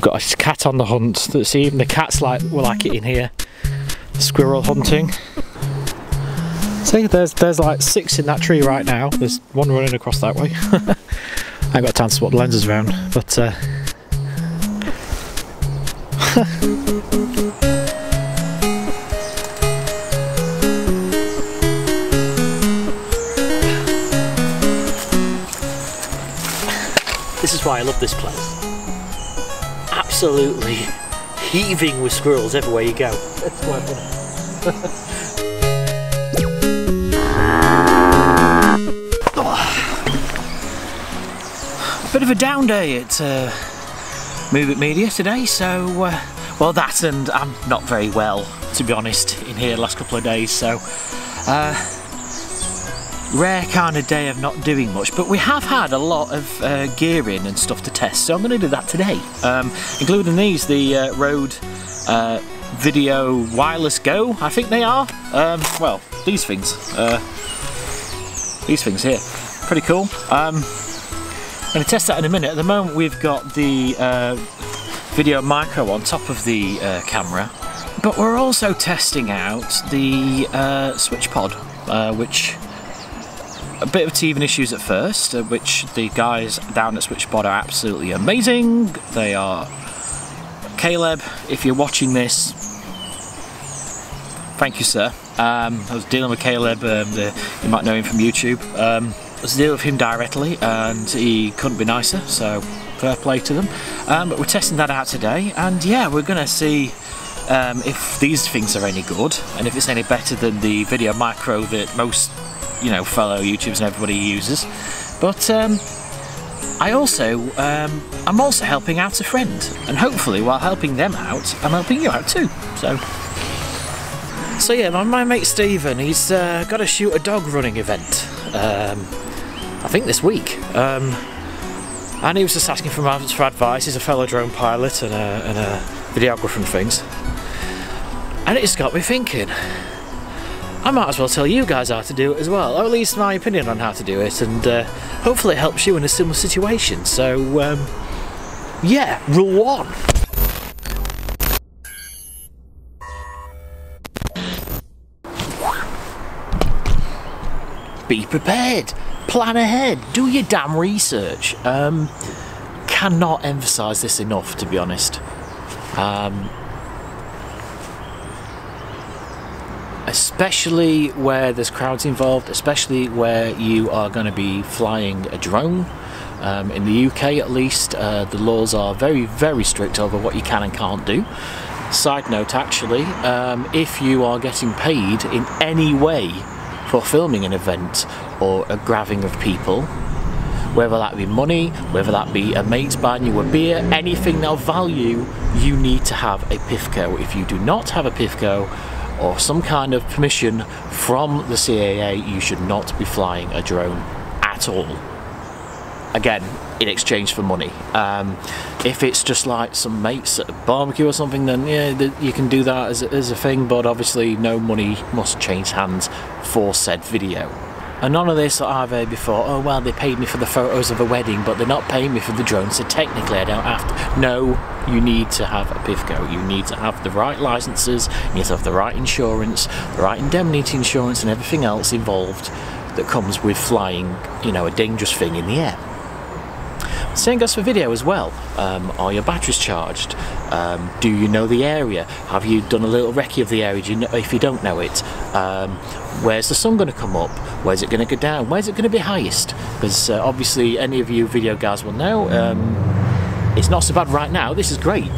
We've got a cat on the hunt. See, even the cats like will like it in here. Squirrel hunting. See, there's there's like six in that tree right now. There's one running across that way. I ain't got time to swap the lenses around, but uh, this is why I love this place. Absolutely heaving with squirrels everywhere you go. It's quite funny. Bit of a down day at uh, Moobit Media today, so uh, well that and I'm not very well to be honest in here the last couple of days, so uh, rare kind of day of not doing much, but we have had a lot of uh, gearing and stuff to test, so I'm going to do that today, um, including these, the uh, Rode uh, Video Wireless Go, I think they are. Um, well, these things, uh, these things here, pretty cool. Um, I'm going to test that in a minute. At the moment we've got the uh, Video Micro on top of the uh, camera, but we're also testing out the uh, SwitchPod, uh, which a bit of teething issues at first, uh, which the guys down at SwitchPod are absolutely amazing. They are Caleb, if you're watching this, thank you sir. Um, I was dealing with Caleb, um, the, you might know him from YouTube. Um, I was dealing with him directly and he couldn't be nicer so fair play to them um, but we're testing that out today and yeah we're gonna see um, if these things are any good and if it's any better than the video micro that most you know fellow youtubers and everybody uses but um, I also um, I'm also helping out a friend and hopefully while helping them out I'm helping you out too so so yeah my, my mate Stephen he's uh, got a shoot a dog running event um, I think this week. Um, and he was just asking for, for advice. He's a fellow drone pilot and a, and a videographer and things. And it just got me thinking, I might as well tell you guys how to do it as well, or at least my opinion on how to do it, and uh, hopefully it helps you in a similar situation. So, um, yeah, rule one. Be prepared plan ahead, do your damn research. Um, cannot emphasize this enough, to be honest. Um, especially where there's crowds involved, especially where you are going to be flying a drone. Um, in the UK, at least, uh, the laws are very, very strict over what you can and can't do. Side note, actually, um, if you are getting paid in any way for filming an event or a grabbing of people, whether that be money, whether that be a mate buying you a beer, anything of value, you need to have a PfCO. If you do not have a PfCO or some kind of permission from the CAA, you should not be flying a drone at all. Again, in exchange for money. Um, if it's just like some mates at a barbecue or something, then yeah, you can do that as a, as a thing, but obviously no money must change hands for said video. And none of this I've heard before, oh well they paid me for the photos of a wedding but they're not paying me for the drone so technically I don't have to. No, you need to have a PfCO. You need to have the right licenses, you need to have the right insurance, the right indemnity insurance and everything else involved that comes with flying, you know, a dangerous thing in the air. Same goes for video as well. Um, are your batteries charged? Um, do you know the area? Have you done a little recce of the area you know, if you don't know it? Um, where's the sun going to come up? Where's it going to go down? Where's it going to be highest? Because uh, obviously any of you video guys will know um, it's not so bad right now. This is great.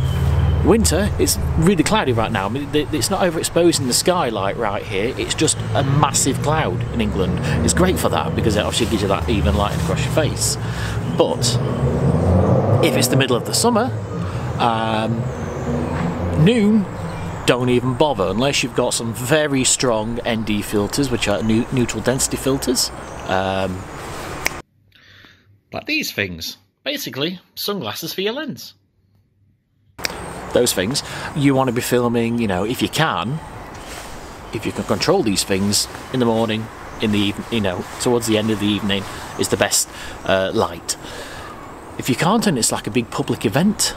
Winter, it's really cloudy right now. I mean, it's not overexposing the sky like right here. It's just a massive cloud in England. It's great for that because it obviously gives you that even light across your face. But if it's the middle of the summer, um, noon, don't even bother unless you've got some very strong ND filters, which are neutral density filters. Um, like these things. Basically, sunglasses for your lens. Those things. You want to be filming, you know, if you can, if you can control these things in the morning, in the evening, you know, towards the end of the evening is the best uh, light. If you can't and it's like a big public event,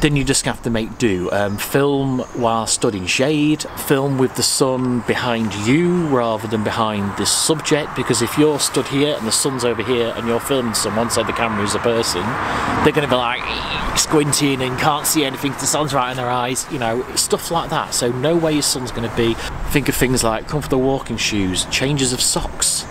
then you just have to make do. Um, film while stood in shade, film with the sun behind you rather than behind the subject because if you're stood here and the sun's over here and you're filming someone, say the camera is a person, they're going to be like squinting and can't see anything because the sun's right in their eyes, you know, stuff like that. So know where your sun's going to be. Think of things like comfortable walking shoes, changes of socks,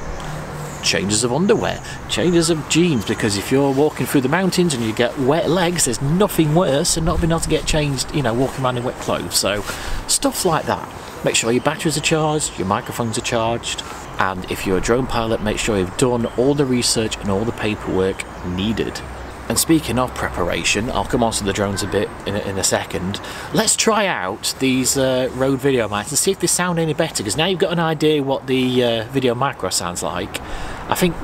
changes of underwear, changes of jeans, because if you're walking through the mountains and you get wet legs, there's nothing worse than not being able to get changed, you know, walking around in wet clothes. So, stuff like that. Make sure your batteries are charged, your microphones are charged, and if you're a drone pilot, make sure you've done all the research and all the paperwork needed. And speaking of preparation, I'll come on to the drones a bit in a, in a second. Let's try out these uh, video mics and see if they sound any better, because now you've got an idea what the uh, video micro sounds like. I think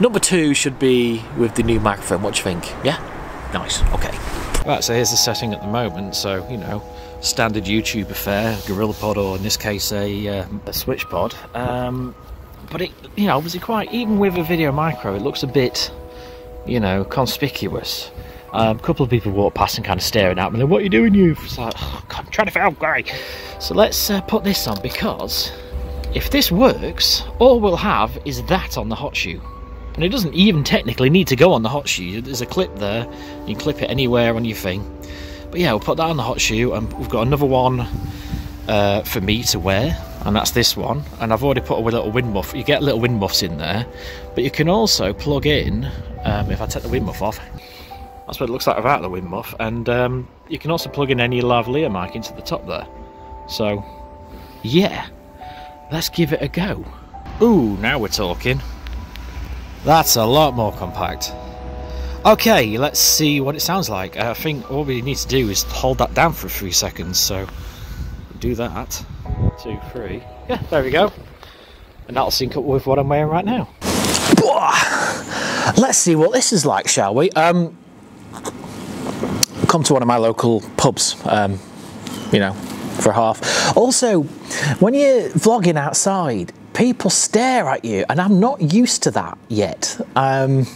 number two should be with the new microphone. What do you think? Yeah? Nice, okay. Right, so here's the setting at the moment. So, you know, standard YouTube affair, GorillaPod, or in this case, a, uh, a SwitchPod. Um, but it, you know, obviously quite, even with a video micro, it looks a bit you know, conspicuous. Um, a couple of people walk past and kind of staring at me. Like, what are you doing, you? It's like, oh, God, I'm trying to film, Gary. So let's uh, put this on because if this works, all we'll have is that on the hot shoe. And it doesn't even technically need to go on the hot shoe. There's a clip there. You can clip it anywhere on your thing. But yeah, we'll put that on the hot shoe, and we've got another one uh, for me to wear, and that's this one. And I've already put a little wind muff. You get little wind muffs in there, but you can also plug in um, if I take the wind muff off. That's what it looks like without the wind muff. And um, you can also plug in any lavalier mic into the top there. So, yeah, let's give it a go. Ooh, now we're talking. That's a lot more compact. Okay, let's see what it sounds like. I think all we need to do is hold that down for a few seconds. So, do that. One, two, three. Yeah, there we go. And that'll sync up with what I'm wearing right now. Let's see what this is like, shall we? Um, come to one of my local pubs, um, you know, for half. Also, when you're vlogging outside, people stare at you, and I'm not used to that yet. Um,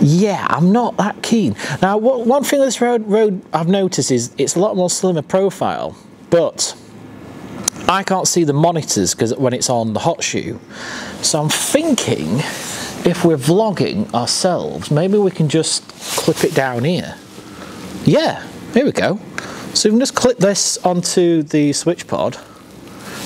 yeah, I'm not that keen. Now, one thing this Rode, Rode I've noticed is it's a lot more slimmer profile, but I can't see the monitors because when it's on the hot shoe. So I'm thinking if we're vlogging ourselves, maybe we can just clip it down here. Yeah, here we go. So we can just clip this onto the switch pod,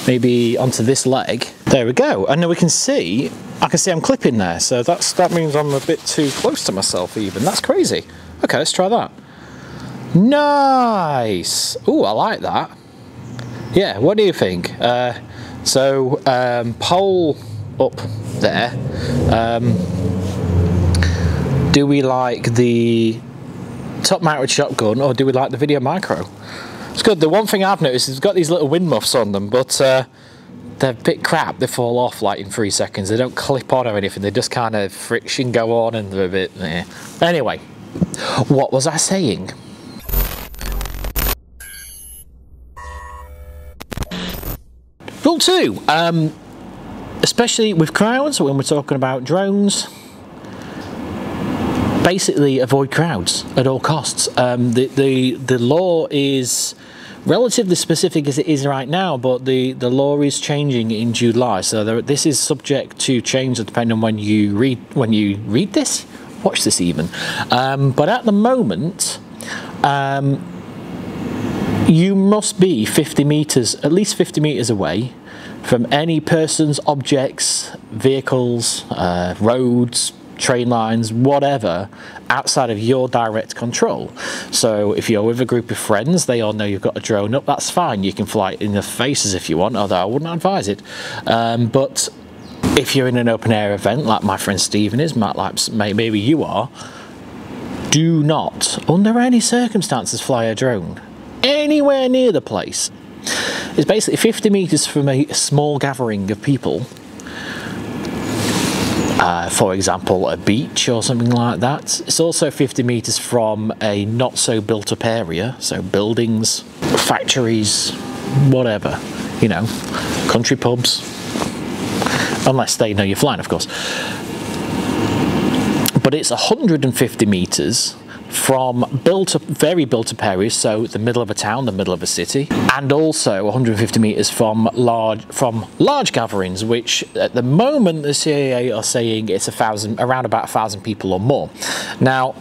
maybe onto this leg. There we go. And now we can see, I can see I'm clipping there. So that's that means I'm a bit too close to myself even. That's crazy. Okay, let's try that. Nice. Oh, I like that. Yeah, what do you think? Uh, so, um, pole up there. Um, do we like the top mounted shotgun or do we like the video micro? It's good. The one thing I've noticed is it's got these little wind muffs on them, but uh, they're a bit crap. They fall off like in three seconds. They don't clip on or anything. They just kind of friction go on and they're a bit. Anyway, what was I saying? Rule two. Um, especially with crowds, when we're talking about drones, basically avoid crowds at all costs. Um, the, the, the law is relatively specific as it is right now, but the, the law is changing in July. So there, this is subject to change depending on when you read when you read this, watch this even. Um, but at the moment, um, you must be 50 meters, at least 50 meters away from any persons, objects, vehicles, uh, roads, train lines, whatever, outside of your direct control. So if you're with a group of friends, they all know you've got a drone up, that's fine. You can fly it in the faces if you want, although I wouldn't advise it. Um, but if you're in an open air event, like my friend Stephen is, like maybe you are, do not, under any circumstances, fly a drone anywhere near the place is basically 50 metres from a small gathering of people. Uh, for example, a beach or something like that. It's also 50 metres from a not so built up area, so buildings, factories, whatever, you know, country pubs, unless they know you're flying, of course. But it's 150 metres from built up, very built up areas, so the middle of a town, the middle of a city, and also 150 meters from large from large gatherings, which at the moment the CAA are saying it's a thousand, around about a thousand people or more. Now,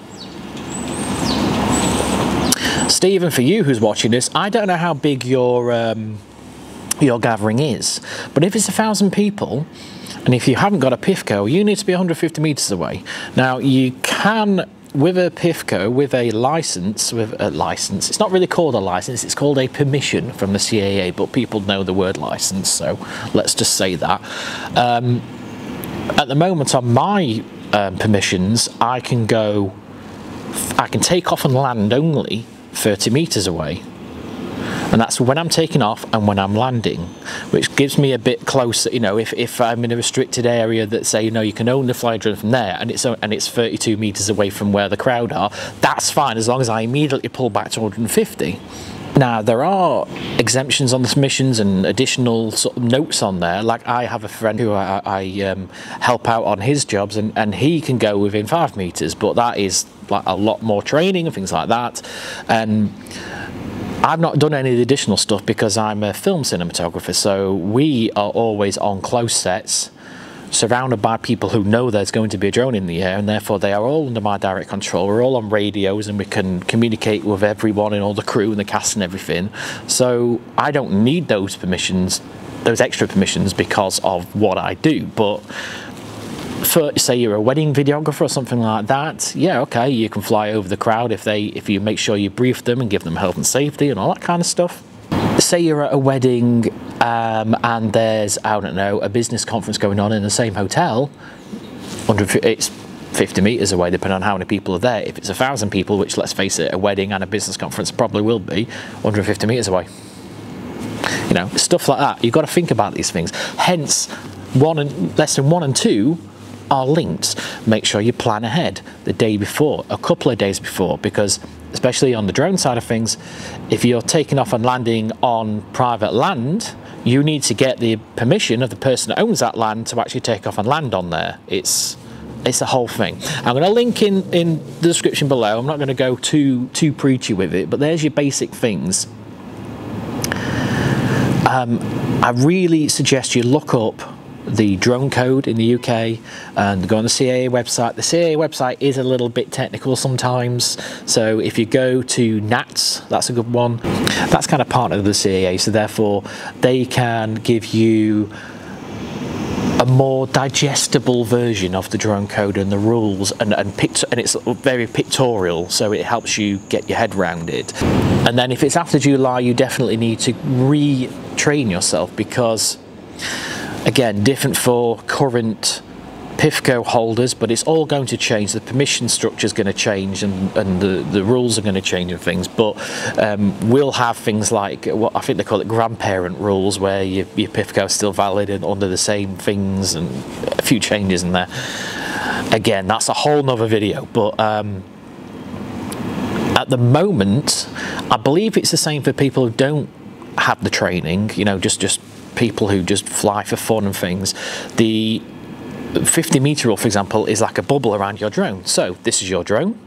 Stephen, for you who's watching this, I don't know how big your um, your gathering is, but if it's a thousand people, and if you haven't got a PfCO, you need to be 150 meters away. Now you can with a PfCO, with a license, with a license, it's not really called a license, it's called a permission from the CAA, but people know the word license, so let's just say that. Um, at the moment on my um, permissions, I can go, I can take off and land only 30 meters away and that's when I'm taking off and when I'm landing, which gives me a bit closer. You know, if, if I'm in a restricted area that say you know you can only fly a drone from there, and it's and it's 32 meters away from where the crowd are, that's fine as long as I immediately pull back to 150. Now there are exemptions on the submissions and additional sort of notes on there. Like I have a friend who I, I um, help out on his jobs, and, and he can go within five meters, but that is like a lot more training and things like that. And I've not done any of the additional stuff because I'm a film cinematographer, so we are always on close sets, surrounded by people who know there's going to be a drone in the air, and therefore they are all under my direct control. We're all on radios and we can communicate with everyone and all the crew and the cast and everything. So I don't need those permissions, those extra permissions because of what I do. But for say you're a wedding videographer or something like that, yeah, okay, you can fly over the crowd if they if you make sure you brief them and give them health and safety and all that kind of stuff. Say you're at a wedding um, and there's I don't know a business conference going on in the same hotel. It's 50 meters away, depending on how many people are there. If it's a thousand people, which let's face it, a wedding and a business conference probably will be 150 meters away. You know, stuff like that. You've got to think about these things. Hence, one and less than one and two are linked, make sure you plan ahead the day before, a couple of days before, because especially on the drone side of things, if you're taking off and landing on private land, you need to get the permission of the person that owns that land to actually take off and land on there. It's it's a whole thing. I'm going to link in in the description below. I'm not going to go too too preachy with it, but there's your basic things. Um, I really suggest you look up the drone code in the UK and go on the CAA website. The CAA website is a little bit technical sometimes, so if you go to NATS, that's a good one. That's kind of part of the CAA, so therefore they can give you a more digestible version of the drone code and the rules and and, and it's very pictorial so it helps you get your head around it and then if it's after July you definitely need to retrain yourself because Again, different for current PfCO holders, but it's all going to change. The permission structure is going to change and, and the, the rules are going to change and things. But um, we'll have things like what I think they call it grandparent rules, where your, your PfCO is still valid and under the same things and a few changes in there. Again, that's a whole nother video, but um, at the moment, I believe it's the same for people who don't have the training, you know, just, just people who just fly for fun and things, the 50 meter rule, for example, is like a bubble around your drone. So this is your drone.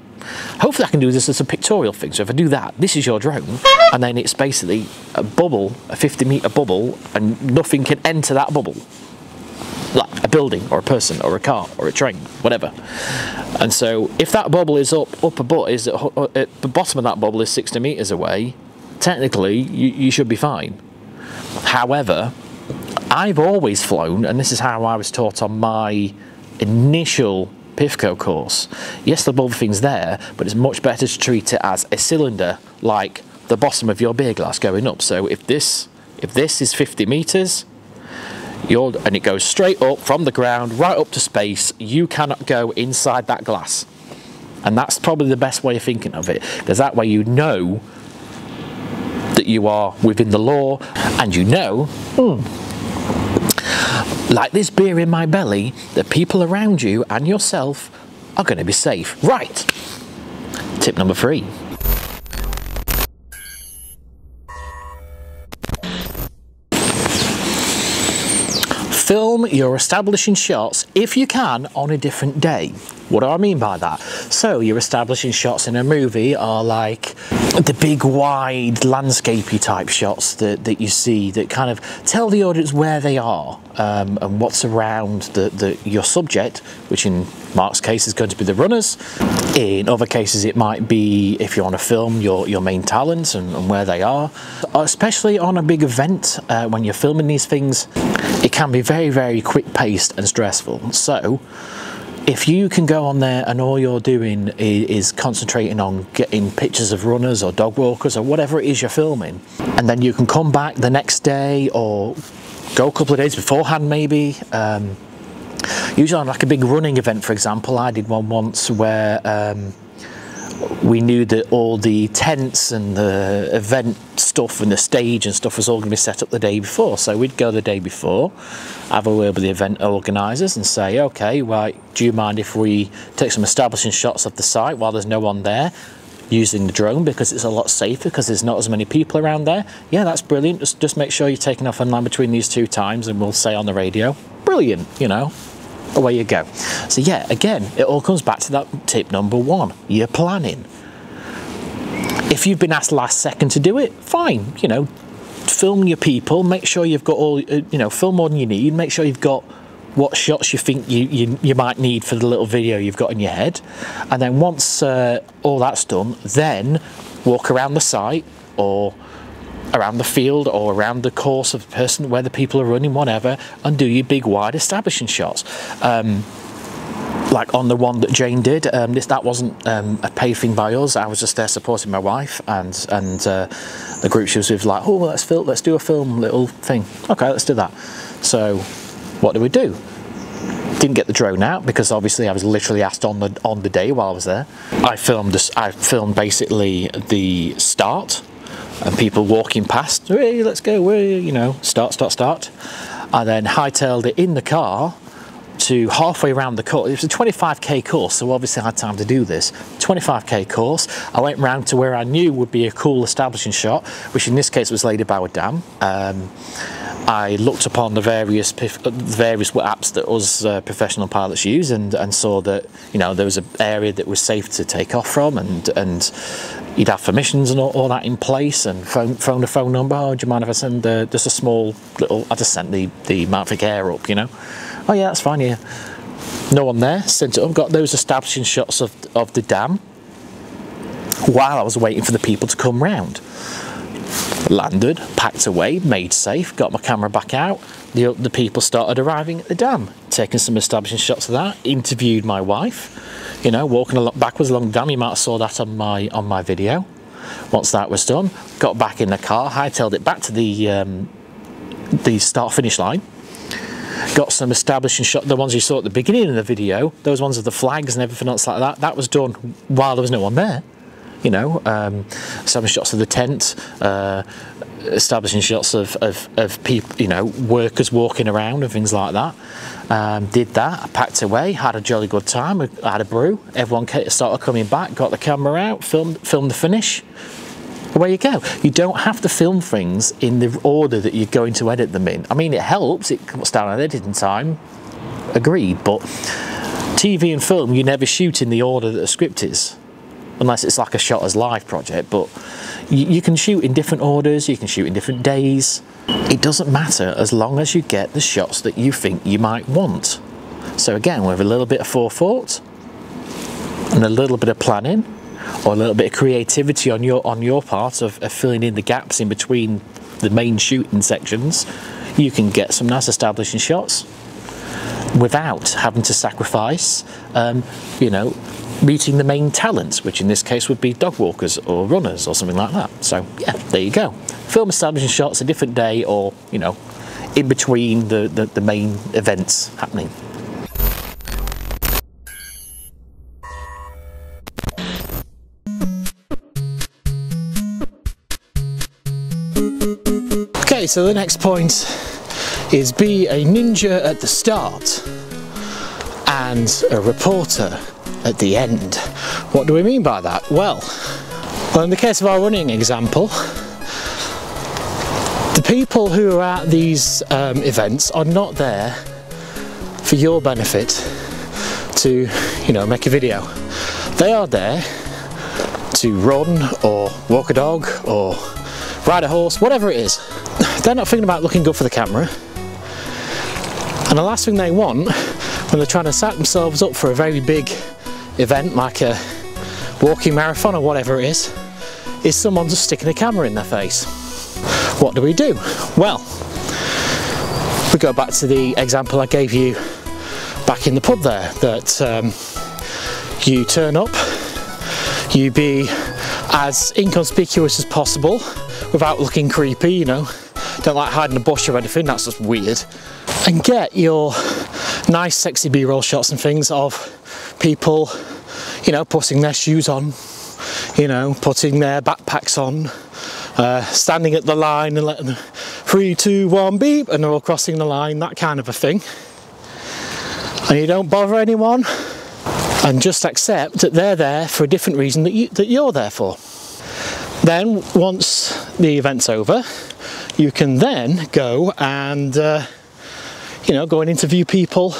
Hopefully I can do this as a pictorial thing. So if I do that, this is your drone, and then it's basically a bubble, a 50 meter bubble, and nothing can enter that bubble. Like a building or a person or a car or a train, whatever. And so if that bubble is up, up above, is at, uh, at the bottom of that bubble is 60 meters away, technically you, you should be fine. However, I've always flown, and this is how I was taught on my initial PfCO course. Yes, the bulb thing's there, but it's much better to treat it as a cylinder, like the bottom of your beer glass going up. So if this if this is 50 meters, you're, and it goes straight up from the ground right up to space, you cannot go inside that glass. And that's probably the best way of thinking of it, because that way you know that you are within the law and you know, mm, like this beer in my belly, the people around you and yourself are going to be safe. Right. Tip number three. Film your establishing shots, if you can, on a different day. What do I mean by that? So your establishing shots in a movie are like the big wide landscapey type shots that, that you see that kind of tell the audience where they are um, and what's around the, the, your subject, which in Mark's case is going to be the runners. In other cases it might be, if you're on a film, your, your main talents and, and where they are. Especially on a big event, uh, when you're filming these things, it can be very, very quick paced and stressful. So if you can go on there and all you're doing is, concentrating on getting pictures of runners or dog walkers or whatever it is you're filming, and then you can come back the next day or go a couple of days beforehand maybe. Um, usually on like a big running event, for example, I did one once where um, we knew that all the tents and the event stuff and the stage and stuff was all going to be set up the day before. So we'd go the day before, have a word with the event organisers and say, okay, right, do you mind if we take some establishing shots of the site while there's no one there? using the drone because it's a lot safer because there's not as many people around there. Yeah, that's brilliant. Just, just make sure you're taking off in line between these two times and we'll say on the radio, brilliant, you know, away you go. So yeah, again, it all comes back to that tip number one, you're planning. If you've been asked last second to do it, fine, you know, film your people, make sure you've got all, uh, you know, film more than you need, make sure you've got what shots you think you, you, you might need for the little video you've got in your head. And then once uh, all that's done, then walk around the site or around the field or around the course of the person where the people are running, whatever, and do your big wide establishing shots. Um, like on the one that Jane did, um, this that wasn't um, a paid thing by us. I was just there supporting my wife and and uh, the group she was with. Like, oh, let's film, let's do a film little thing. Okay, let's do that. So, what do we do? Didn't get the drone out because obviously I was literally asked on the on the day while I was there. I filmed this. I filmed basically the start and people walking past, hey, let's go, hey, you know, start, start, start. I then hightailed it in the car to halfway around the course. It was a 25k course, so obviously I had time to do this. 25k course. I went round to where I knew would be a cool establishing shot, which in this case was Ladybower Dam. Um, I looked upon the various various apps that us uh, professional pilots use and, and saw that you know there was an area that was safe to take off from and and you'd have permissions and all, all that in place and phone, phone a phone number. Oh, do you mind if I send uh, just a small little? I just sent the the Mavic Air up, you know. Oh yeah, that's fine. Yeah, no one there. Sent it up. Got those establishing shots of of the dam while I was waiting for the people to come round landed, packed away, made safe, got my camera back out. The, the people started arriving at the dam, taking some establishing shots of that, interviewed my wife, you know, walking along, backwards along the dam. You might have saw that on my, on my video. Once that was done, got back in the car, hightailed it back to the, um, the start finish line, got some establishing shots, the ones you saw at the beginning of the video, those ones of the flags and everything else like that, that was done while there was no one there you know, um, establishing shots of the tent, uh, establishing shots of, of, of people, you know, workers walking around and things like that. Um, did that, I packed away, had a jolly good time, had a brew, everyone started coming back, got the camera out, filmed, filmed the finish, away you go. You don't have to film things in the order that you're going to edit them in. I mean, it helps, it cuts down on editing time, agreed, but TV and film, you never shoot in the order that the script is unless it's like a shot as live project but you, you, can shoot in different orders you can shoot in different days. It doesn't matter as long as you get the shots that you think you might want. So again with a little bit of forethought and a little bit of planning or a little bit of creativity on your on your part of, of filling in the gaps in between the main shooting sections you can get some nice establishing shots without having to sacrifice um, you know meeting the main talents, which in this case would be dog walkers or runners or something like that. So yeah, there you go. Film establishing shots a different day or, you know, in between the, the, the main events happening. Okay, so the next point is be a ninja at the start and a reporter at the end. What do we mean by that? Well, well in the case of our running example, the people who are at these um, events are not there for your benefit to you know, make a video. They are there to run or walk a dog or ride a horse, whatever it is. They're not thinking about looking good for the camera. And the last thing they want when they're trying to set themselves up for a very big event like a walking marathon or whatever it is, is someone just sticking a camera in their face. What do we do? Well, we go back to the example I gave you back in the pub there, that um, you turn up, you be as inconspicuous as possible without looking creepy, you know, don't like hiding a bush or anything, that's just weird, and get your nice sexy b-roll shots and things of people, you know, putting their shoes on, you know, putting their backpacks on, uh, standing at the line and letting three, two, one, beep, and they're all crossing the line, that kind of a thing. And you don't bother anyone and just accept that they're there for a different reason that, you, that you're there for. Then, once the event's over, you can then go and uh, you know go and interview people.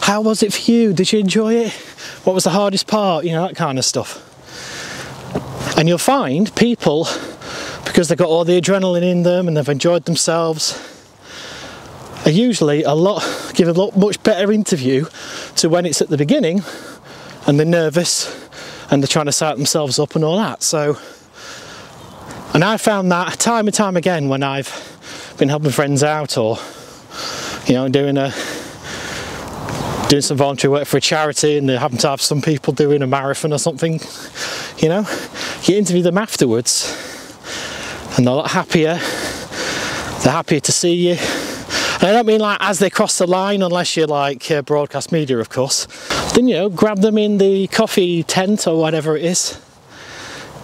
How was it for you? Did you enjoy it? What was the hardest part? You know that kind of stuff. And you'll find people because they've got all the adrenaline in them and they've enjoyed themselves are usually a lot give a lot much better interview to when it's at the beginning and they're nervous and they're trying to set themselves up and all that so and I found that time and time again when I've been helping friends out or you know doing a doing some voluntary work for a charity and they happen to have some people doing a marathon or something you know you interview them afterwards and they're a lot happier. They're happier to see you. And I don't mean like as they cross the line, unless you're like uh, broadcast media, of course. Then you know, grab them in the coffee tent or whatever it is,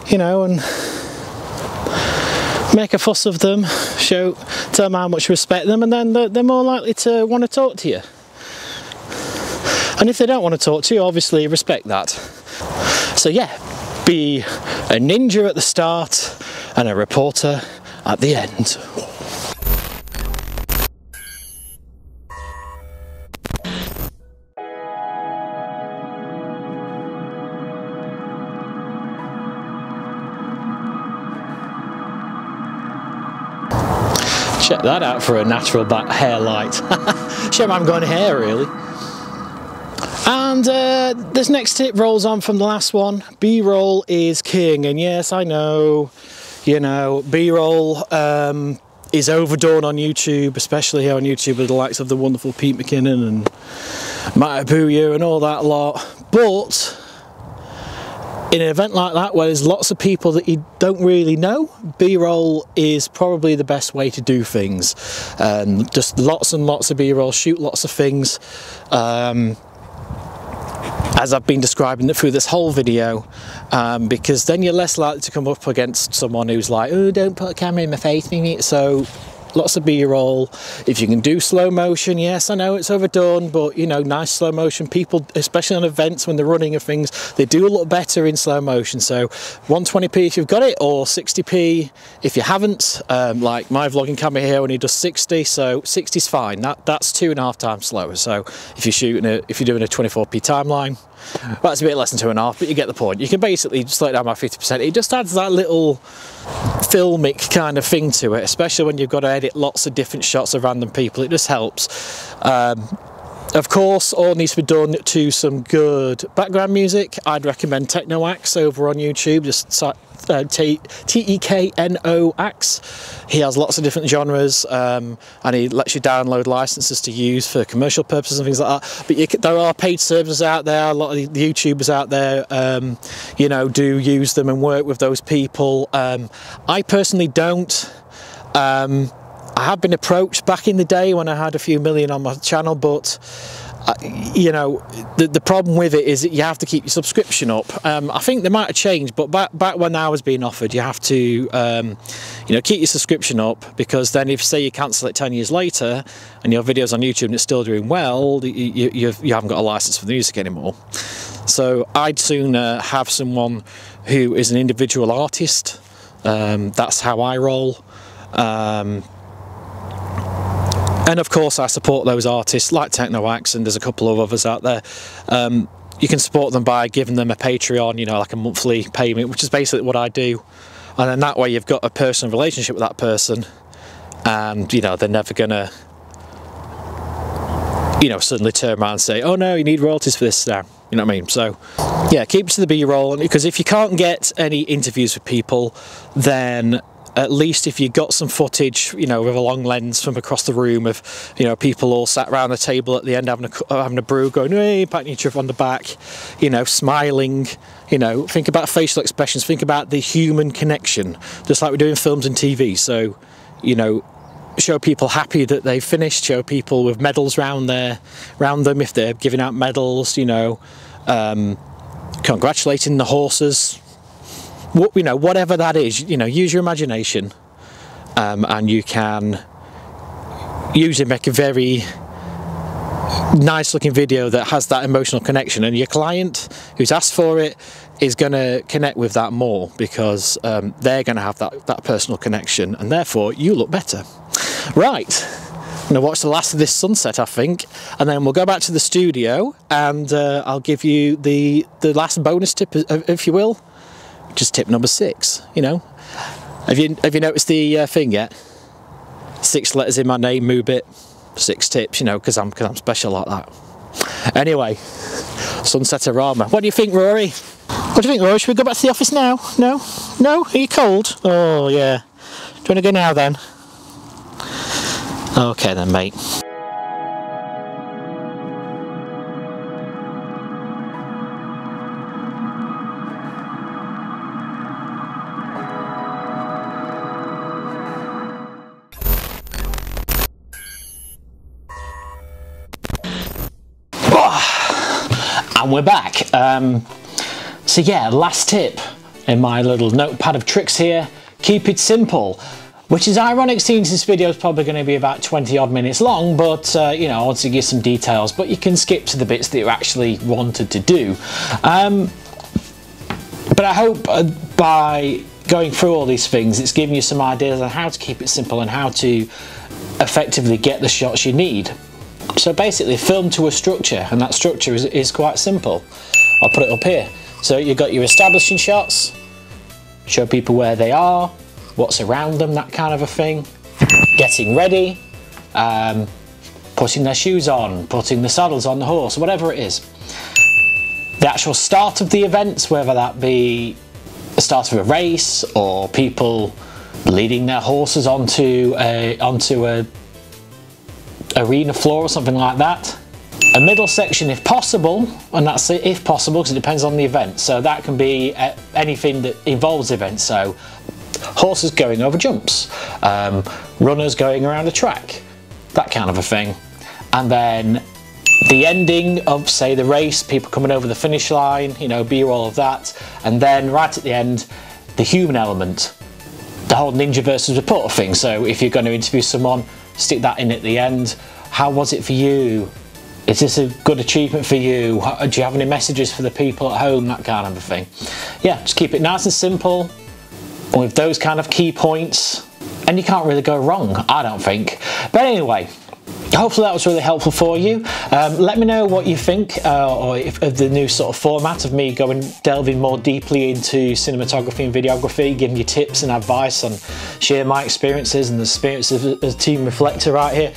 you know, and make a fuss of them, show, tell them how much you respect them, and then they're, they're more likely to want to talk to you. And if they don't want to talk to you, obviously respect that. So yeah, be a ninja at the start and a reporter at the end. Check that out for a natural hair light. Shame I'm going hair really. And uh, this next tip rolls on from the last one. B-roll is king, and yes, I know you know, B-roll um, is overdone on YouTube, especially here on YouTube with the likes of the wonderful Pete McKinnon and Matti Haapoja and all that lot. But in an event like that where there's lots of people that you don't really know, B-roll is probably the best way to do things. Um, just lots and lots of B-roll, shoot lots of things. Um, as I've been describing it through this whole video um, because then you're less likely to come up against someone who's like oh don't put a camera in my face so lots of b-roll. If you can do slow motion yes i know it's overdone but you know nice slow motion. People especially on events when they're running and things they do a lot better in slow motion. So 120p if you've got it or 60p if you haven't um, like my vlogging camera here only does 60 so 60 is fine. That that's two and a half times slower. So if you're shooting a if you're doing a 24p timeline that's a bit less than two and a half, but you get the point. You can basically slow down by 50%. It just adds that little filmic kind of thing to it, especially when you've got to edit lots of different shots of random people. It just helps. Um, of course, all needs to be done to some good background music. I'd recommend TeknoAXE over on YouTube. Just uh, T-E-K-N-O-Axe. He has lots of different genres um, and he lets you download licenses to use for commercial purposes and things like that. But there are paid services out there. A lot of the YouTubers out there, um, you know, do use them and work with those people. Um, I personally don't. Um, I have been approached back in the day when I had a few million on my channel, but uh, you know, the, the problem with it is that you have to keep your subscription up. Um, I think they might have changed, but back, back when I was being offered, you have to, um, you know, keep your subscription up because then if, say, you cancel it 10 years later and your video's on YouTube and it's still doing well, you, you, you haven't got a license for the music anymore. So I'd sooner have someone who is an individual artist. Um, that's how I roll. Um, and of course I support those artists like TeknoAXE and there's a couple of others out there um, you can support them by giving them a Patreon, you know, like a monthly payment, which is basically what I do. And then that way you've got a personal relationship with that person and, you know, they're never going to, you know, suddenly turn around and say, oh no, you need royalties for this now. You know what I mean? So, yeah, keep to the B-roll because if you can't get any interviews with people, then at least if you got some footage, you know, with a long lens from across the room of, you know, people all sat around the table at the end having a, having a brew, going, hey, patting each other on the back, you know, smiling, you know, think about facial expressions, think about the human connection, just like we do in films and TV. So, you know, show people happy that they've finished, show people with medals round there, round them if they're giving out medals, you know, um, congratulating the horses, what, you know, whatever that is, you know, use your imagination um, and you can use it, make a very nice looking video that has that emotional connection and your client who's asked for it is going to connect with that more because um, they're going to have that, that personal connection and therefore you look better. Right, I'm going to watch the last of this sunset I think and then we'll go back to the studio and uh, I'll give you the, the last bonus tip if you will just tip number six, you know. Have you have you noticed the uh, thing yet? Six letters in my name, Moobit. Six tips, you know, because I'm I'm special like that. Anyway, Sunsetarama. What do you think, Rory? What do you think, Rory? Should we go back to the office now? No? No? Are you cold? Oh yeah. Do you want to go now then? Okay then, mate. And we're back. Um, so yeah, last tip in my little notepad of tricks here, keep it simple. Which is ironic since this video is probably going to be about 20 odd minutes long, but uh, you know, I want to give some details, but you can skip to the bits that you actually wanted to do. Um, but I hope uh, by going through all these things, it's giving you some ideas on how to keep it simple and how to effectively get the shots you need. So basically film to a structure and that structure is, is quite simple. I'll put it up here. So you've got your establishing shots, show people where they are, what's around them, that kind of a thing. Getting ready, um, putting their shoes on, putting the saddles on the horse, whatever it is. The actual start of the events, whether that be the start of a race or people leading their horses onto a, onto a arena floor or something like that. A middle section if possible, and that's if possible because it depends on the event. So that can be uh, anything that involves events. So horses going over jumps, um, runners going around a track, that kind of a thing. And then the ending of say the race, people coming over the finish line, you know, be all of that. And then right at the end, the human element, the whole ninja versus reporter thing. So if you're going to interview someone, stick that in at the end. How was it for you? Is this a good achievement for you? Do you have any messages for the people at home? That kind of a thing. Yeah, just keep it nice and simple with those kind of key points and you can't really go wrong, I don't think. But anyway, hopefully that was really helpful for you. Um, let me know what you think uh, or if, of the new sort of format of me going delving more deeply into cinematography and videography, giving you tips and advice and share my experiences and the experiences of the Team Reflector right here.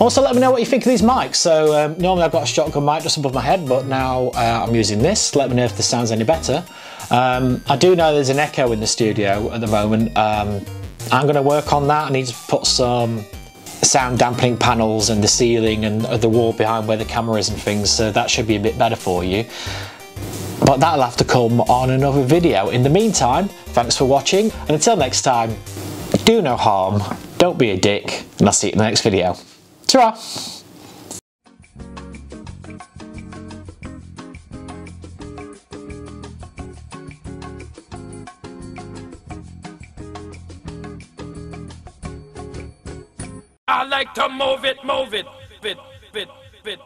Also let me know what you think of these mics. So um, normally I've got a shotgun mic just above my head, but now uh, I'm using this. Let me know if this sounds any better. Um, I do know there's an echo in the studio at the moment. Um, I'm going to work on that. I need to put some sound dampening panels and the ceiling and the wall behind where the camera is and things, so that should be a bit better for you. But that'll have to come on another video. In the meantime, thanks for watching, and until next time, do no harm, don't be a dick, and I'll see you in the next video. I like to move it, move it, bit, bit, bit.